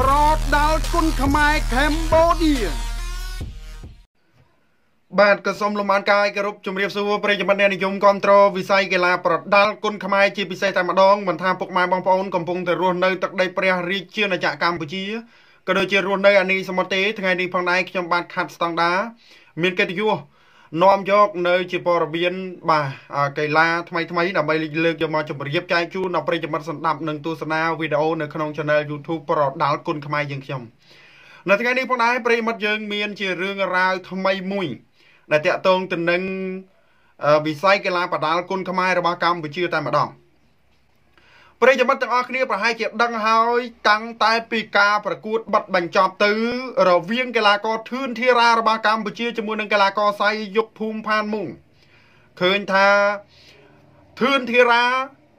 ប្រដាល់គុណខ្មែរកម្ពុជាបាទក៏សូមលំអរកាយគោរពជំរាបសួរប្រិយមិត្តអ្នកនិយមគ្រប់គ្រងវិស័យកីឡាប្រដាល់គុណខ្មែរជាពិសេសតែម្ដងមិនថាពុកម៉ែបងប្អូនកំពុងតែរស់នៅទឹកដីព្រះរាជាណាចក្រកម្ពុជាក៏ដូចជារស់នៅអានីសមុទ្រទេថ្ងៃនេះផងដែរខ្ញុំបាទខាត់ស្តង់ដាមានកិត្តិយស នាំយកនៅជាព័ត៌មានបាទកីឡាថ្មីថ្មីដើម្បីលើកយកមកជម្រាបចែកជូនដល់ប្រិយមិត្តសម្ដាប់និងទស្សនាវីដេអូនៅក្នុង Channel YouTube ប្រដាល់គុណខ្មែរយើងខ្ញុំនៅថ្ងៃនេះផងដែរប្រិយមិត្តយើងមាន ជារឿងរ៉ាវថ្មីមួយ ដែលតាក់ទងទៅនឹងវិស័យកីឡាបដាល់គុណខ្មែររបស់កម្ពុជាតែម្ដង ប្រិយមិត្តទាំងអស់គ្នាប្រហែលជាដឹងហើយតាំងតែពីការប្រកួតបិទបញ្ចប់ទៅ រវាងកីឡាករធឿនធារារបស់កម្ពុជាជាមួយនឹងកីឡាករសៃយុគភូមិផានមុងឃើញថាធឿនធារា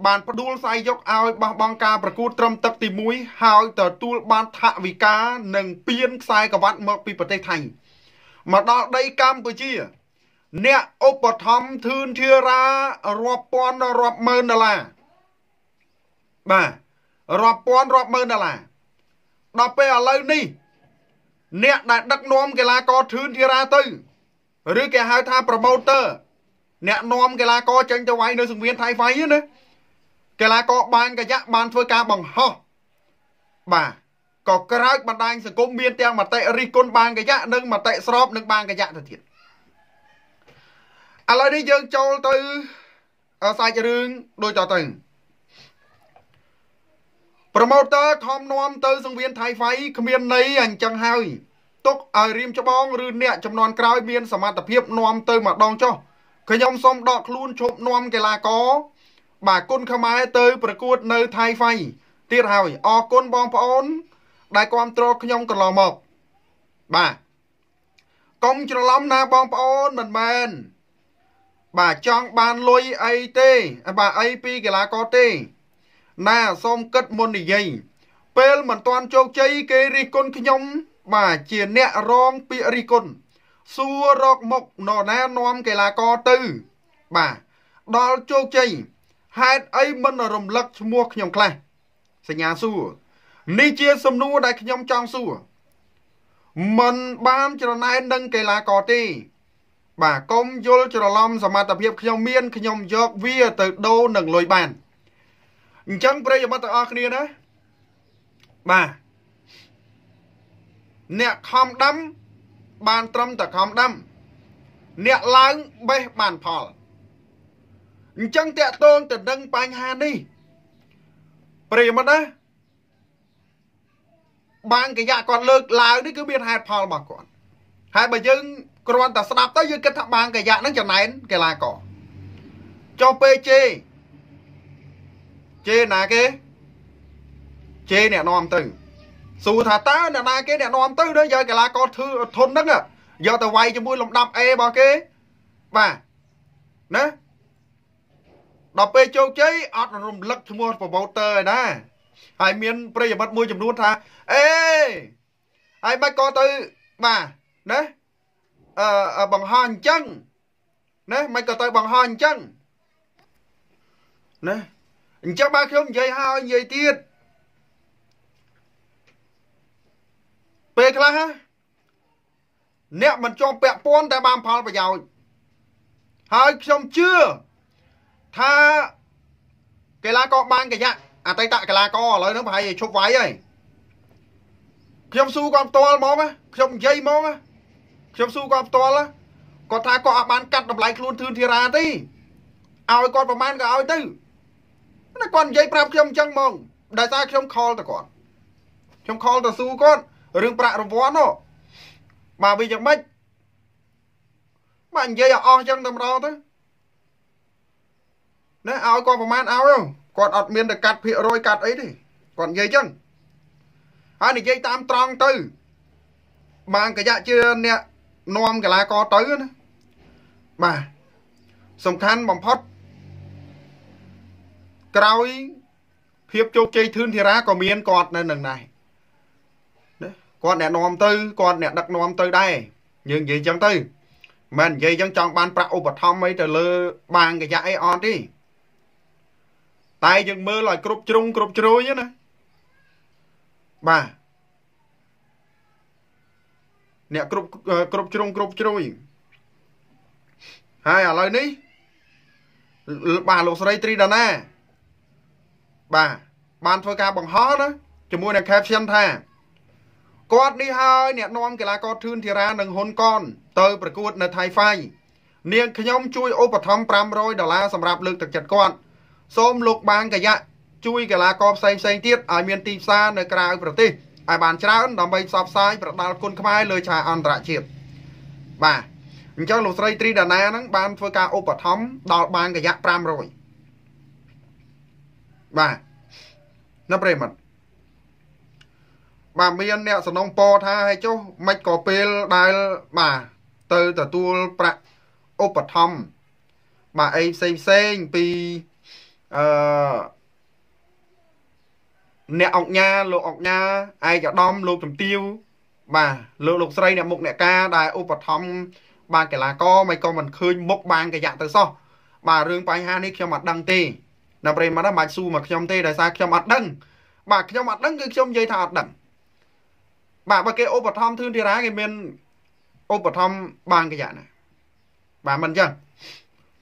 បានផ្ដួលសៃយុគឲ្យបោះបង់ការប្រកួតត្រឹមទឹកទី1ហើយទទួលបានថវិកានិងពៀនខ្សែក្រវ៉ាត់មកពីប្រទេសថៃមកដល់ដីកម្ពុជា អ្នកឧបត្ថម្ភធឿនធារារាប់ពាន់រាប់ម៉ឺនដុល្លារ បាទរាប់ពាន់រាប់ម៉ឺនដុល្លារដល់ពេលឥឡូវនេះអ្នកដែលដឹកនាំកីឡាករធឿនធារាទៅឬគេហៅថា promoter អ្នកនាំកីឡាករចេញទៅវាយនៅសង្វៀនថៃហ្វៃណាកីឡាករបានកយៈបានធ្វើការបង្ហោះបាទក៏ក្រោកបណ្ដាញសង្គមមានទាំងមតិរិះគន់បានកយៈនិងមតិស្របនឹងបានកយៈទៅទៀតឥឡូវនេះយើងចូលទៅសាច់រឿងដូចតទៅ ប្រម៉ូទ័រខំនាំទៅសង្វៀនថៃហ្វៃគ្មានន័យអញ្ចឹងហើយទុកឲ្យរៀមច្បងឬអ្នកចំនួនក្រោយមានសមត្ថភាពនាំទៅម្ដងចុះខ្ញុំសូមដកខ្លួនឈប់នាំកីឡាករបាទគុណខ្មែរទៅប្រកួតនៅថៃហ្វៃទៀតហើយអរគុណបងប្អូន ដែលគ្រប់គ្រងខ្ញុំកន្លងមកបាទកុំច្រឡំណាបងប្អូនមិនមែនបាទចង់បានលុយអីទេបាទអីពីកីឡាករទេ ណាសូមគិតមុននិយាយពេលមិនទាន់ជោគជ័យគេរិះគន់ខ្ញុំ បាទជាអ្នករងពាក្យរិះគន់សួររកមុខនរណានាំកីឡាករទៅ បាទដល់ជោគជ័យហេតុអីមិនរំលឹកឈ្មោះខ្ញុំខ្លះសញ្ញាសួរនេះជាសំណួរដែលខ្ញុំចង់សួរមិនបានច្រណែននឹងកីឡាករទេ បាទកុំយល់ច្រឡំសមត្ថភាពខ្ញុំមានខ្ញុំយកវាទៅដូរនឹងលុយបាន អញ្ចឹងប្រិយមិត្តទាំងអស់គ្នាណាបាទអ្នកខំដាំបានត្រឹមតែខំដាំអ្នកឡើងបេះបានផលអញ្ចឹងតកតងទៅនឹងបញ្ហានេះប្រិយមិត្តណាបានកយៈគាត់លើកឡើងនេះគឺមានហេតុផលរបស់គាត់ហើយបើយើងគ្រាន់តែស្ដាប់ទៅយើងគិតថាបានកយៈនឹងចំណែនកីឡាករចុះពេលជេ ជេណាគេជេអ្នកនាំទៅសួរថាតើអ្នកណាគេអ្នកនាំទៅដល់យកកីឡាករធឺធនហ្នឹងយកទៅវាយជាមួយលំដាប់ A របស់គេបាទណាដល់ពេលជោគជ័យអត់រំលឹកឈ្មោះ promoter ឯណាហើយមានប្រិយមិត្តមួយចំនួនថាអេហើយមិនក៏ទៅបាទណាអឺបង្ហោះអញ្ចឹងណាមិនក៏ទៅបង្ហោះអញ្ចឹងណា អញ្ចឹងបើខ្ញុំនិយាយហើយនិយាយទៀតពេលខ្លះអ្នកមិនជាប់ពាក់ព័ន្ធតែបានផលប្រយោជន៍ហើយខ្ញុំជឿថាកីឡាករបានកយៈអតីតកីឡាករឥឡូវហ្នឹងប្រហែលជាឈប់វាយហើយខ្ញុំស៊ូគាត់ផ្ទាល់ហ្មងខ្ញុំនិយាយហ្មងខ្ញុំស៊ូគាត់ផ្ទាល់គាត់ថាគាត់អាចបានកាត់តម្លៃខ្លួនធឿនធារាទេឲ្យគាត់ប្រមាណក៏ឲ្យទៅ ណាគាត់និយាយប្រាប់ខ្ញុំអញ្ចឹងហ្មងដោយសារខ្ញុំខលទៅគាត់ខ្ញុំខលទៅស៊ូគាត់រឿងប្រាក់រង្វាន់នោះបាទវាយ៉ាងម៉េចបាទនិយាយឲ្យអស់អញ្ចឹងតែម្ដងទៅណាឲ្យគាត់ប្រមាណឲ្យគាត់អត់មានតែកាត់ភាគរយកាត់អីទេគាត់និយាយអញ្ចឹងហើយនិយាយតាមត្រង់ទៅបានកយៈជាអ្នកនាំកីឡាករទៅណាបាទសំខាន់បំផុត ក្រោយភាពជោគជ័យធឿនធារាក៏មានគាត់នៅនឹងដែរណាគាត់អ្នកនាំទៅគាត់អ្នកដឹកនាំទៅដែរយើងនិយាយចឹងទៅមិននិយាយចឹងចង់បានប្រាក់ឧបត្ថម្ភអីទៅលើបាងកយៈអីអត់ទេតែយើងមើលឲ្យគ្រប់ជ្រុងគ្រប់ជ្រោយណាបាទអ្នកគ្រប់គ្រប់ជ្រុងគ្រប់ជ្រោយហើយឥឡូវនេះបាទលោកស្រីត្រីដាណា បាទបានធ្វើការបង្ហោះណាជាមួយនឹង caption ថាគាត់នេះហើយអ្នកនាំកីឡាករធឿនធីរ៉ានិងហ៊ុនកនទៅប្រកួតនៅថៃហ្វាយនាងខ្ញុំជួយឧបត្ថម្ភ500ដុល្លារសម្រាប់លើកទឹកចិត្តគាត់សូមលោកបាងកយៈជួយកីឡាករផ្សេងផ្សេងទៀតឲ្យមានទីផ្សារនៅក្រៅប្រទេសឲ្យបានច្រើនដើម្បីផ្សព្វផ្សាយប្រដាល់គុណខ្មែរលើឆាកអន្តរជាតិបាទអញ្ចឹងលោកស្រីត្រីដាណាហ្នឹងបានធ្វើការឧបត្ថម្ភដល់បាងកយៈ500 បាទនៅប្រិមត្តបាទមានអ្នកសំណងពថាឲ្យចុះមិនក៏ពេលដែលបាទទៅទទួលប្រាក់ឧបត្ថម្ភបាទអីផ្សេងផ្សេងពីអឺអ្នកអង្គញាលោកអង្គញាឯកឧត្តមលោកជំទាវបាទលោកលោកស្រីអ្នកមុខអ្នកការដែលឧបត្ថម្ភបានកីឡាករមិនក៏មិនឃើញមុខបានកយៈទៅសោះបាទរឿងបញ្ហានេះខ្ញុំអត់ដឹងទេ ដល់ប្រិមត្តមិនបាច់ស៊ូមកខ្ញុំទេដោយសារខ្ញុំអត់ដឹងបាទខ្ញុំអត់ដឹងគឺខ្ញុំនិយាយថាអត់ដឹងបាទបើគេឧបត្ថម្ភធឿនធីរ៉ាគេមានឧបត្ថម្ភបានកយៈណាបាទមិនអញ្ចឹង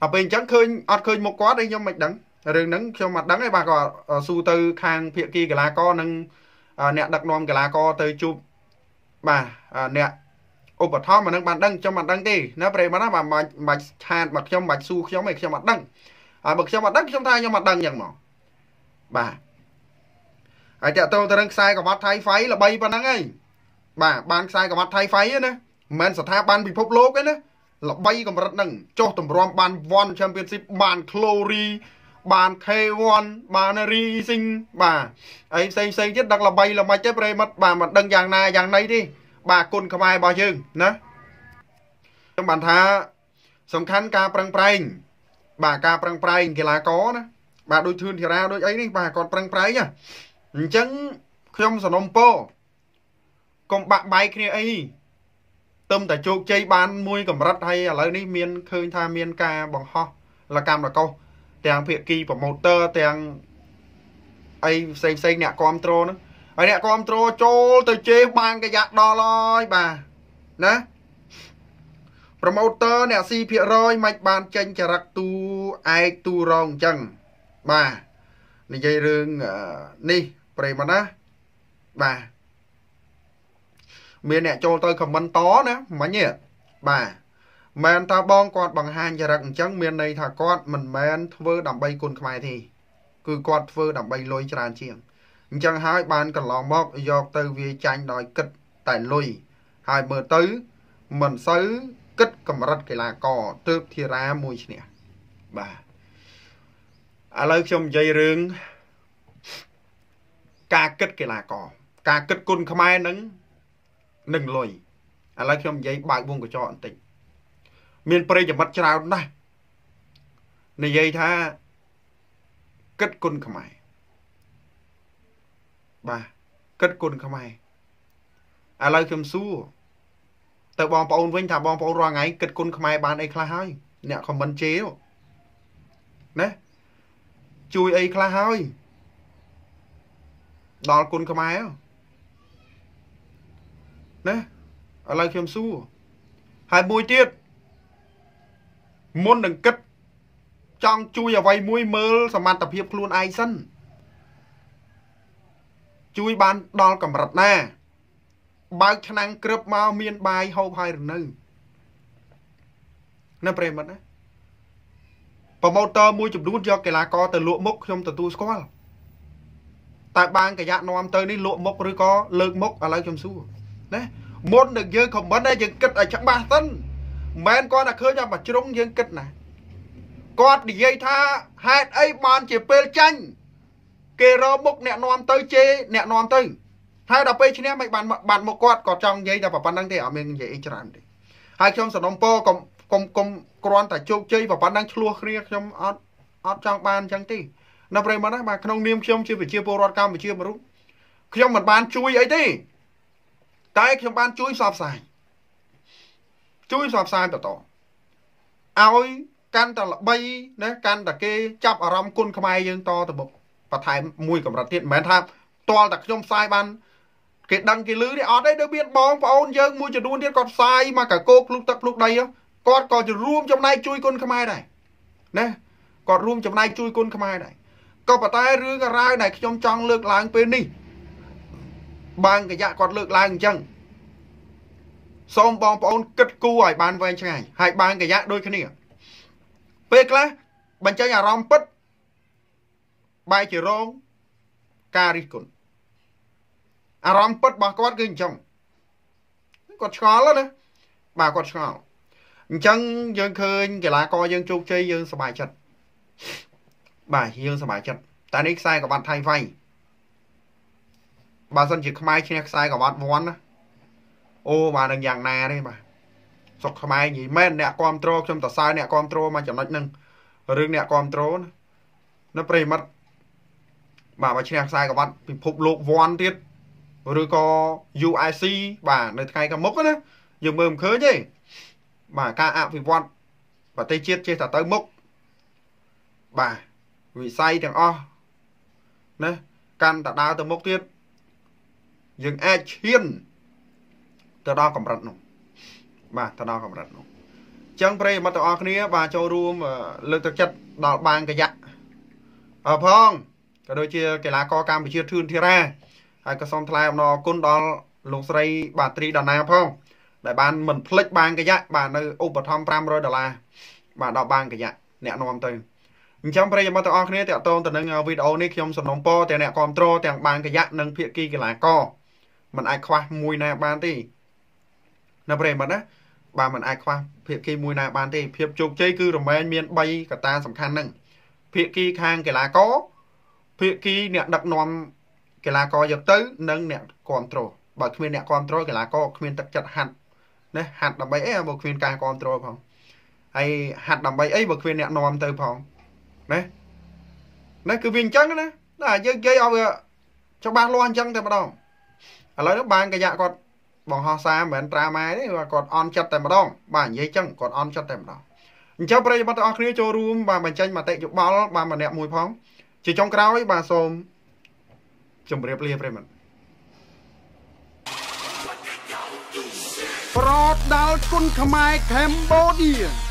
ដល់ពេលអញ្ចឹងឃើញអត់ឃើញមុខគាត់ឯងខ្ញុំមិនដឹងរឿងហ្នឹងខ្ញុំអត់ដឹងទេបាទក៏ស៊ូទៅខាងភាគីកីឡាករនិងអ្នកដឹកនាំកីឡាករទៅជួបបាទអ្នកឧបត្ថម្ភអានឹងបានដឹងខ្ញុំអត់ដឹងទេណាប្រិមត្តណាបាទមិនបាច់ឆាតមកខ្ញុំមិនបាច់ស៊ូខ្ញុំឯងខ្ញុំអត់ដឹង ហើយបើខ្ញុំអត់ដឹងខ្ញុំថាខ្ញុំអត់ដឹងអញ្ចឹងមកបាទហើយតើតើទៅនឹងខ្សែក្រវ៉ាត់ថៃហ្វៃល្បីប៉ុណ្ណឹងឯងបាទបានខ្សែក្រវ៉ាត់ថៃហ្វៃណាមិនមែនស្ថាប័នពិភពលោកទេណាល្បីកម្រិតហ្នឹងចុះតម្រាំបានវ៉ាន់ Championship បាន Glory បាន K1 បាន Racing បាទអីផ្សេងផ្សេងទៀតដឹកល្បីល្មិចទេប្រិមិត្តបាទមិនដឹងយ៉ាងណាយ៉ាងណីទេបាទគុណខ្មែររបស់យើងណាខ្ញុំបានថាសំខាន់ការប្រឹងប្រែង បាទការប្រឹងប្រែងកីឡាករណាបាទដូចធឿនធីរ៉ាដូចអីនេះបាទគាត់ប្រឹងប្រែងអញ្ចឹងខ្ញុំសនំពោកុំបាក់បែកគ្នាអីទឹមតែជោគជ័យបានមួយកម្រិតហើយឥឡូវនេះមានឃើញថាមានការបង្ហោះលកម្មលកោសទាំងភាគីប្រម៉ូទ័រទាំងអីផ្សេងផ្សេងអ្នកគ្រប់គ្រងហ្នឹងហើយអ្នកគ្រប់គ្រងចូលទៅជេរបានកយ៉ាក់ដល់ហើយបាទណា ប្រម៉ូទ័រអ្នកស៊ីភាគរយមិនបានចេញចរិតទូឯកទូរងអញ្ចឹងបាទនិយាយរឿងនេះប្រិមណាបាទមានអ្នកចូលទៅខមមិនតណាមិញទេបាទមែនថាបងគាត់បង្ហាញចរិតអញ្ចឹងមានន័យថាគាត់មិនមែនធ្វើដើម្បីគុណខ្មែរទេគឺគាត់ធ្វើដើម្បីលុយច្រើនជាងអញ្ចឹងហើយបានកន្លងមកយកទៅវាចាញ់ដោយគិតតែលុយហើយមើលទៅមិនសូវ គិតកម្រិតកីឡាករទើបធីរ៉ាមួយឈ្នះបាទឥឡូវខ្ញុំនិយាយរឿងការគិតកីឡាករការគិតគុណខ្មែរនឹងនឹងលុយឥឡូវខ្ញុំនិយាយបើកវងកញ្ចក់បន្តិចមានប្រិយមិត្តច្រើនណាស់និយាយថាគិតគុណខ្មែរបាទគិតគុណខ្មែរឥឡូវខ្ញុំសួរ ទៅបងប្អូនវិញថាបងប្អូនរាល់ថ្ងៃគិតគុណខ្មែរបានអីខ្លះហើយអ្នកខមមិនជេរណាជួយអីខ្លះហើយដល់គុណខ្មែរណាឥឡូវខ្ញុំសួរហើយមួយទៀតមុននឹងគិតចង់ជួយអ្វីមួយមើលសមត្ថភាពខ្លួនឯងសិនជួយបានដល់កម្រិតណា បើកឆ្នាំងក្រឹបមកមានបាយហូបហើយរនៅណាប្រិមិត្តណាប្រម៉ូទ័រមួយចំនួនយកកីឡាករទៅលក់មុខខ្ញុំទទួលស្គាល់តែបានកយៈនាំទៅនេះលក់មុខឬក៏លើកមុខឥឡូវខ្ញុំសួរណាមុននឹងយើងខមមិនដែរយើងគិតឲ្យច្បាស់សិនមិនមែនគាត់តែឃើញតែមួយជ្រុងយើងគិតណាគាត់និយាយថាហេតុអីបានជាពេលចាញ់គេរមុខអ្នកនាំទៅជេរអ្នកនាំទៅ ហើយដល់ពេលឈ្នះមិនបានបានមកគាត់ក៏ចង់និយាយតែប៉ុណ្្នឹងទេអត់មាននិយាយអីច្រើនទេហើយខ្ញុំសនំពោកុំកុំកុំគ្រាន់តែជោគជ័យប៉ុណ្្នឹងឆ្លោះគ្នាខ្ញុំអត់អត់ចង់បានអញ្ចឹងទេនៅប្រិមត្តណាបាទក្នុងនាមខ្ញុំជាប្រជាពលរដ្ឋកម្ពុជាមួយរូបខ្ញុំមិនបានជួយអីទេតែខ្ញុំបានជួយផ្សព្វផ្សាយជួយផ្សព្វផ្សាយបន្តឲ្យកាន់តែល្បីណាកាន់តែគេចាប់អារម្មណ៍គុណខ្មែរយើងតទៅមុខបន្ថែមមួយកម្រិតទៀតមិនមែនថាតលតែខ្ញុំផ្សាយបាន គេដឹងគេលឺទេអត់ទេដូចមានបងប្អូនយើងមួយចំនួនទៀតគាត់ផ្សាយមកកាកោភ្លុកទឹកភ្លុកដីគាត់ក៏จะរួមចំណែកជួយគុណខ្មែរដែរណាគាត់រួមចំណែកជួយគុណខ្មែរដែរក៏ប៉ុន្តែរឿងរ៉ាវដែលខ្ញុំចង់លើកឡើងពេលនេះបាងកយៈគាត់លើកឡើងអញ្ចឹងសូមបងប្អូនគិតគូរឲ្យបានវែងឆ្ងាយហើយបាងកយៈដូចគ្នា ពេលខ្លះបញ្ចេញអារម្មណ៍ពិតបែរជារងការរិះគន់ អារម្មណ៍ពិតរបស់គាត់គឺអញ្ចឹងគាត់ឆ្ងល់ណាបាទគាត់ឆ្ងល់អញ្ចឹងយើងឃើញកីឡាករយើងជោគជ័យយើងសប្បាយចិត្តបាទយើងសប្បាយចិត្តតែនេះខ្សែក្បាត់ថៃវៃបើសិនជាខ្មែរឈ្នះខ្សែក្បាត់វ័នណាអូបាទនឹងយ៉ាងណាទេបាទសុកខ្មែរនិយាយមែនអ្នកគ្រប់គ្រងខ្ញុំតសើអ្នកគ្រប់គ្រងមកចំណុចហ្នឹងរឿងអ្នកគ្រប់គ្រងនៅប្រិមិត្តបាទបើឈ្នះខ្សែក្បាត់ពិភពលោកវ័នទៀត ឬក៏ UIC បាទនៅថ្ងៃខាងមុខណាយើងមើលមិនឃើញទេបាទការអភិវឌ្ឍប្រទេសជាតិចេះតែទៅមុខបាទវិស័យទាំងអស់ណាកាន់តែដើរទៅមុខទៀតយើងអាចឈានទៅដល់កម្រិតនោះបាទទៅដល់កម្រិតនោះអញ្ចឹងប្រិយមិត្តទាំងអស់គ្នា បាទចូលរួមលើកទឹកចិត្តដល់បាងកយៈអរផងក៏ដូចជាកីឡាករកម្ពុជាធឿនធីរ៉ា ហើយក៏សូមថ្លែងអំណរគុណដល់លោកស្រីបាទត្រីដាណាផងដែលបានមិនភ្លេចបានកយៈបាទនៅឧបត្ថម្ភ500ដុល្លារបាទដល់បានកយៈអ្នកនាំទៅអញ្ចឹងប្រិយមិត្តទាំងអស់គ្នាតាក់ទងទៅនឹងវីដេអូនេះខ្ញុំសំណូមពរទាំងអ្នកគ្រប់គ្រងទាំងបានកយៈនិងភាគីកីឡាករมันអាចខ្វះមួយណាបានទេណាប្រិយមិត្តណាបាទมันអាចខ្វះភាគីមួយណាបានទេភាពជោគជ័យគឺរមែងមាន3កត្តាសំខាន់ហ្នឹងភាគីខាងកីឡាករភាគីអ្នកដឹកនាំ កីឡាករយកទៅនិងអ្នកគ្រប់គ្រងបើគ្មានអ្នកគ្រប់គ្រងកីឡាករគ្មានទឹកចិត្តហាត់ណាហាត់ដើម្បីអីបើគ្មានការគ្រប់គ្រងផងហើយហាត់ដើម្បីអីបើគ្មានអ្នកនាំទៅផងណាណាគឺវាអញ្ចឹងណាណាយើងនិយាយឲ្យច្បាស់លាស់អញ្ចឹងតែម្ដងឥឡូវនេះបានកយៈគាត់បង្ហោះសារមិនមែនត្រាម៉ែទេគាត់អន់ចិត្តតែម្ដងបាទនិយាយចឹងគាត់អន់ចិត្តតែម្ដងអញ្ចឹងប្រិយមិត្តទាំងអស់គ្នាចូលរួមបាទបញ្ចេញមតិយោបល់បាទម្នាក់មួយផងជាចុងក្រោយបាទសូម ជម្រាបលាប្រិយមិត្តប្រដល់គុណខ្មែរកម្ពុជា